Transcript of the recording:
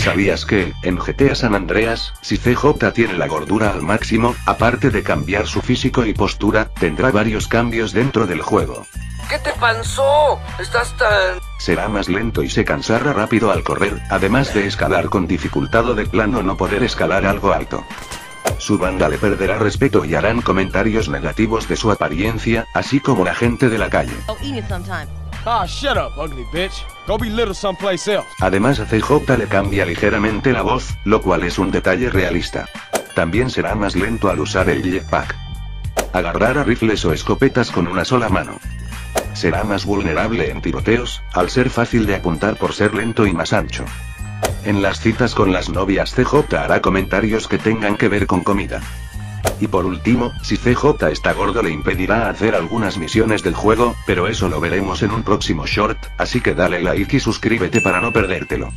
¿Sabías que, en GTA San Andreas, si CJ tiene la gordura al máximo, aparte de cambiar su físico y postura, tendrá varios cambios dentro del juego? ¿Qué te pasó? Estás tan... Será más lento y se cansará rápido al correr, además de escalar con dificultad o de plano no poder escalar algo alto. Su banda le perderá respeto y harán comentarios negativos de su apariencia, así como la gente de la calle. Ah, shut up, ugly bitch. Go be little someplace else. Además a CJ le cambia ligeramente la voz, lo cual es un detalle realista. También será más lento al usar el jetpack. Agarrará rifles o escopetas con una sola mano. Será más vulnerable en tiroteos, al ser fácil de apuntar por ser lento y más ancho. En las citas con las novias CJ hará comentarios que tengan que ver con comida. Y por último, si CJ está gordo le impedirá hacer algunas misiones del juego, pero eso lo veremos en un próximo short, así que dale like y suscríbete para no perdértelo.